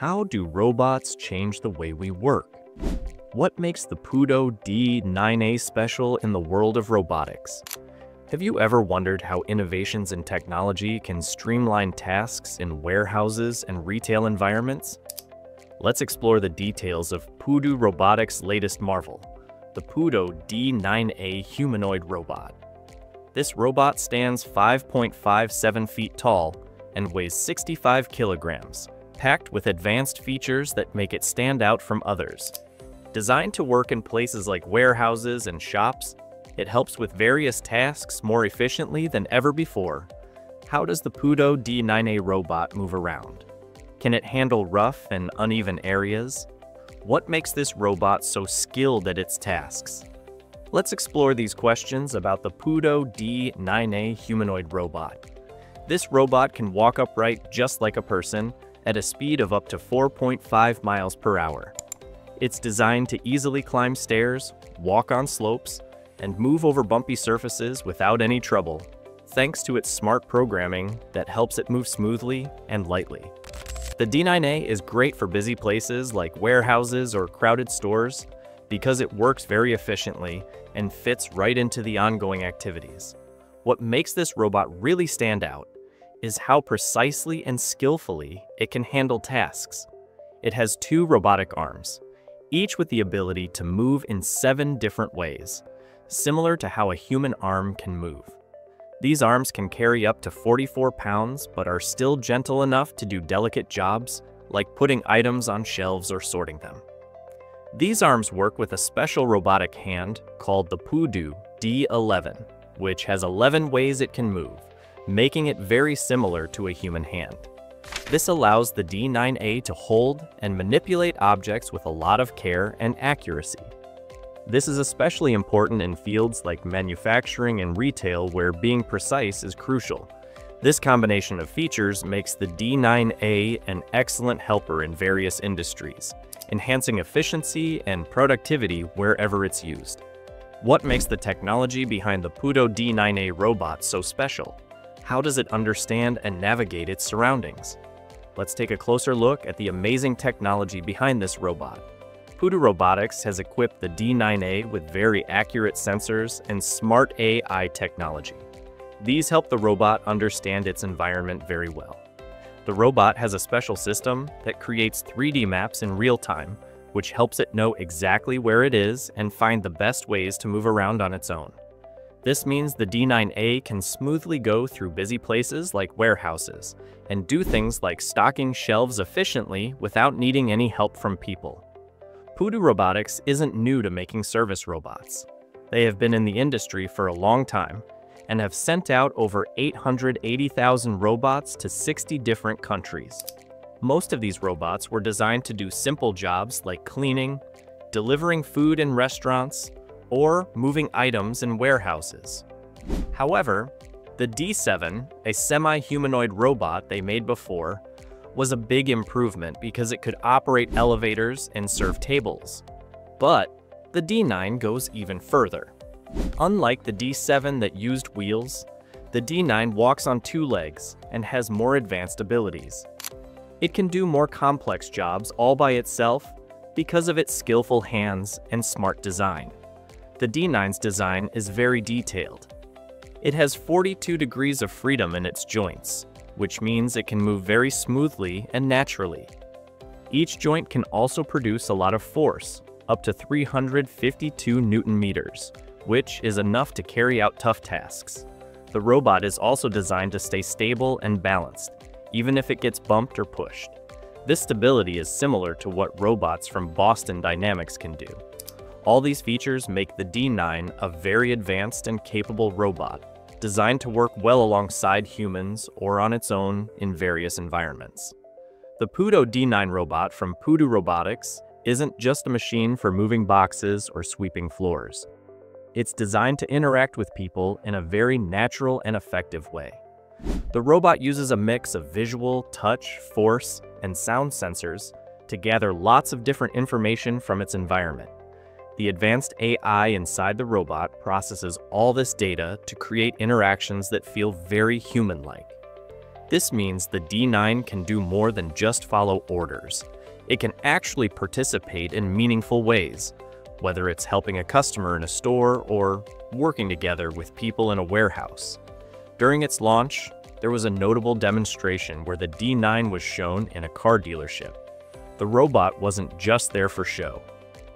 How do robots change the way we work? What makes the Pudu D9A special in the world of robotics? Have you ever wondered how innovations in technology can streamline tasks in warehouses and retail environments? Let's explore the details of Pudu Robotics' latest marvel, the Pudu D9A humanoid robot. This robot stands 5.57 feet tall and weighs 65 kilograms, packed with advanced features that make it stand out from others. Designed to work in places like warehouses and shops, it helps with various tasks more efficiently than ever before. How does the Pudu D9A robot move around? Can it handle rough and uneven areas? What makes this robot so skilled at its tasks? Let's explore these questions about the Pudu D9A humanoid robot. This robot can walk upright just like a person at a speed of up to 4.5 miles per hour. It's designed to easily climb stairs, walk on slopes, and move over bumpy surfaces without any trouble, thanks to its smart programming that helps it move smoothly and lightly. The D9A is great for busy places like warehouses or crowded stores because it works very efficiently and fits right into the ongoing activities. What makes this robot really stand out is how precisely and skillfully it can handle tasks. It has two robotic arms, each with the ability to move in seven different ways, similar to how a human arm can move. These arms can carry up to 44 pounds but are still gentle enough to do delicate jobs like putting items on shelves or sorting them. These arms work with a special robotic hand called the Pudu D11, which has 11 ways it can move, making it very similar to a human hand. This allows the D9A to hold and manipulate objects with a lot of care and accuracy. This is especially important in fields like manufacturing and retail where being precise is crucial. This combination of features makes the D9A an excellent helper in various industries, enhancing efficiency and productivity wherever it's used. What makes the technology behind the Pudu D9A robot so special? How does it understand and navigate its surroundings? Let's take a closer look at the amazing technology behind this robot. Pudu Robotics has equipped the D9A with very accurate sensors and smart AI technology. These help the robot understand its environment very well. The robot has a special system that creates 3D maps in real time, which helps it know exactly where it is and find the best ways to move around on its own. This means the D9A can smoothly go through busy places like warehouses and do things like stocking shelves efficiently without needing any help from people. Pudu Robotics isn't new to making service robots. They have been in the industry for a long time and have sent out over 880,000 robots to 60 different countries. Most of these robots were designed to do simple jobs like cleaning, delivering food in restaurants, or moving items in warehouses. However, the D7, a semi-humanoid robot they made before, was a big improvement because it could operate elevators and serve tables. But the D9 goes even further. Unlike the D7 that used wheels, the D9 walks on two legs and has more advanced abilities. It can do more complex jobs all by itself because of its skillful hands and smart design. The D9's design is very detailed. It has 42 degrees of freedom in its joints, which means it can move very smoothly and naturally. Each joint can also produce a lot of force, up to 352 newton meters, which is enough to carry out tough tasks. The robot is also designed to stay stable and balanced, even if it gets bumped or pushed. This stability is similar to what robots from Boston Dynamics can do. All these features make the D9 a very advanced and capable robot, designed to work well alongside humans or on its own in various environments. The Pudu D9 robot from Pudu Robotics isn't just a machine for moving boxes or sweeping floors. It's designed to interact with people in a very natural and effective way. The robot uses a mix of visual, touch, force, and sound sensors to gather lots of different information from its environment. The advanced AI inside the robot processes all this data to create interactions that feel very human-like. This means the D9 can do more than just follow orders. It can actually participate in meaningful ways, whether it's helping a customer in a store or working together with people in a warehouse. During its launch, there was a notable demonstration where the D9 was shown in a car dealership. The robot wasn't just there for show.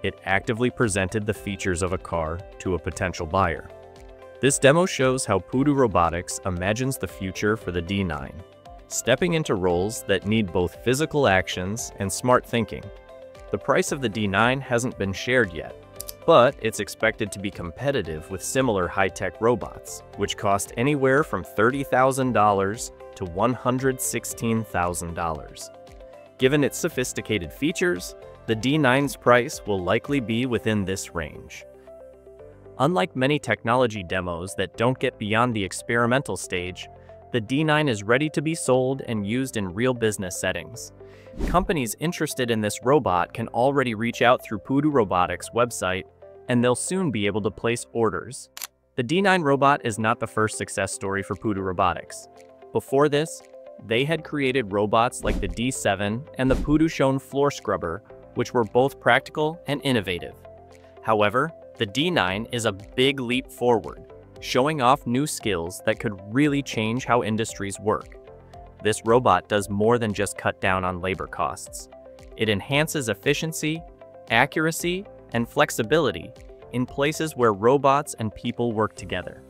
It actively presented the features of a car to a potential buyer. This demo shows how Pudu Robotics imagines the future for the D9, stepping into roles that need both physical actions and smart thinking. The price of the D9 hasn't been shared yet, but it's expected to be competitive with similar high-tech robots, which cost anywhere from $30,000 to $116,000. Given its sophisticated features, the D9's price will likely be within this range. Unlike many technology demos that don't get beyond the experimental stage, the D9 is ready to be sold and used in real business settings. Companies interested in this robot can already reach out through Pudu Robotics website, and they'll soon be able to place orders. The D9 robot is not the first success story for Pudu Robotics. Before this, they had created robots like the D7 and the Pudu floor scrubber, which were both practical and innovative. However, the D9 is a big leap forward, showing off new skills that could really change how industries work. This robot does more than just cut down on labor costs. It enhances efficiency, accuracy, and flexibility in places where robots and people work together.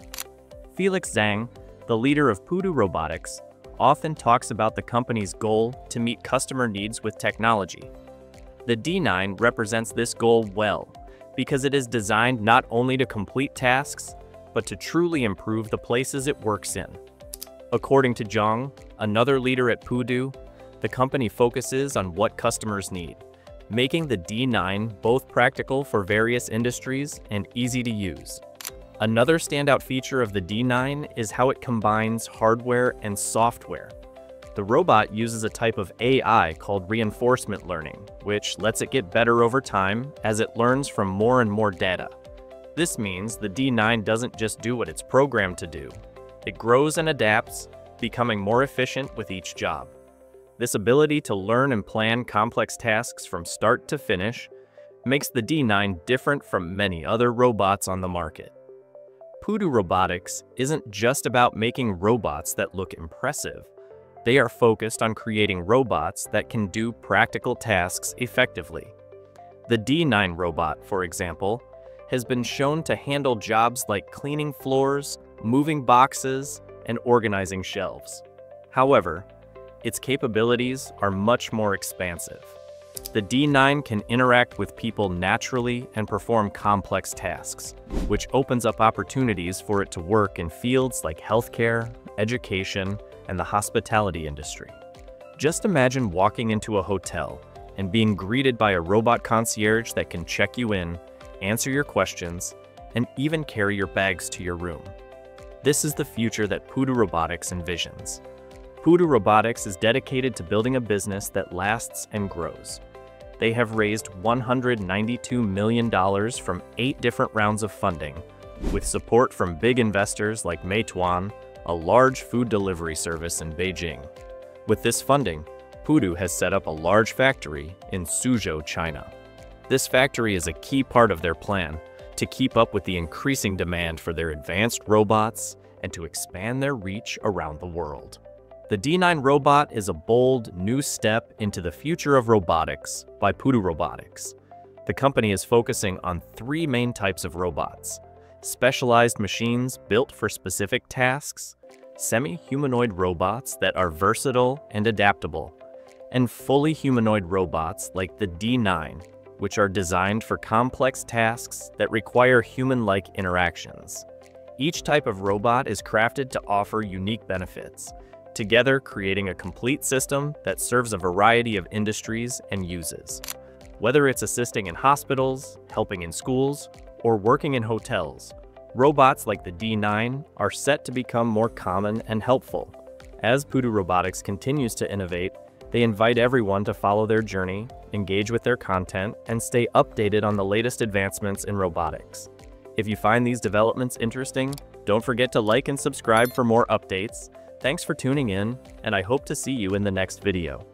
Felix Zhang, the leader of Pudu Robotics, often talks about the company's goal to meet customer needs with technology. The D9 represents this goal well because it is designed not only to complete tasks, but to truly improve the places it works in. According to Zhang, another leader at Pudu, the company focuses on what customers need, making the D9 both practical for various industries and easy to use. Another standout feature of the D9 is how it combines hardware and software. The robot uses a type of AI called reinforcement learning, which lets it get better over time as it learns from more and more data. This means the D9 doesn't just do what it's programmed to do, it grows and adapts, becoming more efficient with each job. This ability to learn and plan complex tasks from start to finish makes the D9 different from many other robots on the market. Pudu Robotics isn't just about making robots that look impressive. They are focused on creating robots that can do practical tasks effectively. The D9 robot, for example, has been shown to handle jobs like cleaning floors, moving boxes, and organizing shelves. However, its capabilities are much more expansive. The D9 can interact with people naturally and perform complex tasks, which opens up opportunities for it to work in fields like healthcare, education, and the hospitality industry. Just imagine walking into a hotel and being greeted by a robot concierge that can check you in, answer your questions, and even carry your bags to your room. This is the future that Pudu Robotics envisions. Pudu Robotics is dedicated to building a business that lasts and grows. They have raised $192 million from eight different rounds of funding, with support from big investors like Meituan, a large food delivery service in Beijing. With this funding, Pudu has set up a large factory in Suzhou, China. This factory is a key part of their plan to keep up with the increasing demand for their advanced robots and to expand their reach around the world. The D9 robot is a bold, new step into the future of robotics by Pudu Robotics. The company is focusing on three main types of robots. Specialized machines built for specific tasks, semi-humanoid robots that are versatile and adaptable, and fully humanoid robots like the D9, which are designed for complex tasks that require human-like interactions. Each type of robot is crafted to offer unique benefits, together creating a complete system that serves a variety of industries and uses. Whether it's assisting in hospitals, helping in schools, or working in hotels, robots like the D9 are set to become more common and helpful. As Pudu Robotics continues to innovate, they invite everyone to follow their journey, engage with their content, and stay updated on the latest advancements in robotics. If you find these developments interesting, don't forget to like and subscribe for more updates, Thanks for tuning in, and I hope to see you in the next video.